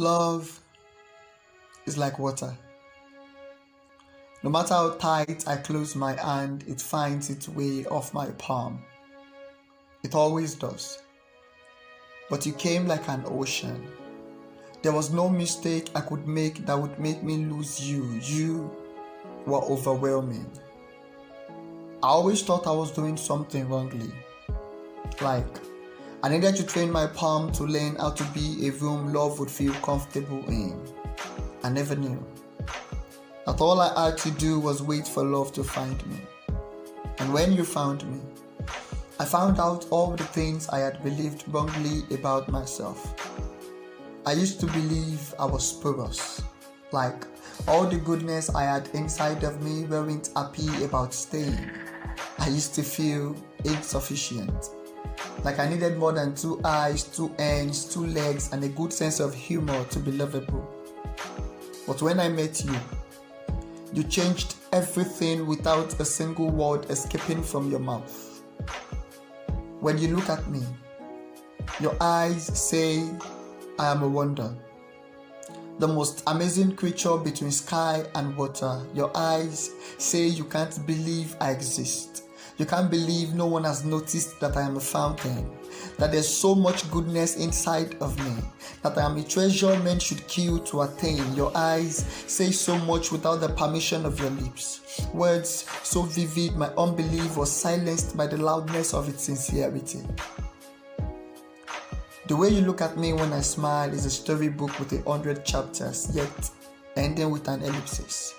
Love is like water. No matter how tight I close my hand, it finds its way off my palm. It always does. But you came like an ocean. There was no mistake I could make that would make me lose you. You were overwhelming. I always thought I was doing something wrongly. Like, I needed to train my palm to learn how to be a room love would feel comfortable in. I never knew that all I had to do was wait for love to find me. And when you found me, I found out all the things I had believed wrongly about myself. I used to believe I was porous, like all the goodness I had inside of me weren't happy about staying. I used to feel insufficient like I needed more than two eyes, two hands, two legs, and a good sense of humor to be lovable. But when I met you, you changed everything without a single word escaping from your mouth. When you look at me, your eyes say, I am a wonder. The most amazing creature between sky and water. Your eyes say you can't believe I exist. You can't believe no one has noticed that I am a fountain, that there's so much goodness inside of me, that I am a treasure men should kill to attain. Your eyes say so much without the permission of your lips. Words so vivid, my unbelief was silenced by the loudness of its sincerity. The way you look at me when I smile is a storybook with a hundred chapters, yet ending with an ellipsis.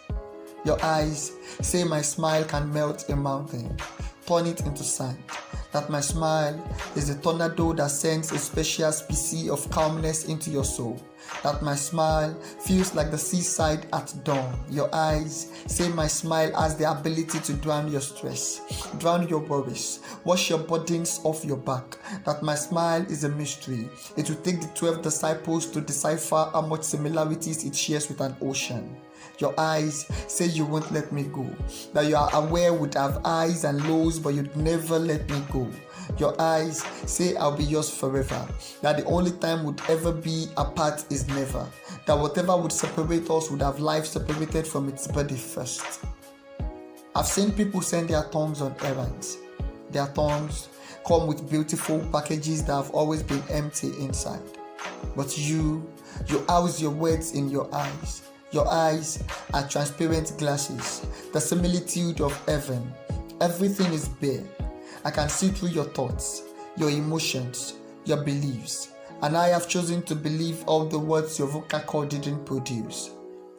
Your eyes say my smile can melt a mountain turn it into sand. That my smile is a tornado that sends a special species of calmness into your soul. That my smile feels like the seaside at dawn. Your eyes say my smile has the ability to drown your stress, drown your worries, wash your burdens off your back. That my smile is a mystery. It will take the 12 disciples to decipher how much similarities it shares with an ocean. Your eyes say you won't let me go. That you are aware would have highs and lows, but you'd never let me go. Your eyes say I'll be yours forever. That the only time would ever be apart is never. That whatever would separate us would have life separated from its body first. I've seen people send their tongues on errands. Their tongues come with beautiful packages that have always been empty inside. But you, you house your words in your eyes. Your eyes are transparent glasses, the similitude of heaven. Everything is bare. I can see through your thoughts, your emotions, your beliefs, and I have chosen to believe all the words your vocal cord didn't produce.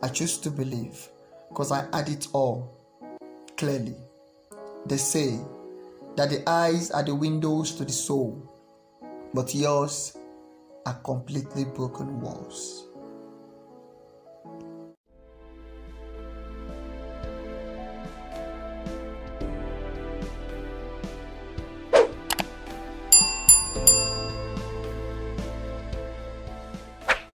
I choose to believe because I had it all clearly. They say that the eyes are the windows to the soul, but yours are completely broken walls.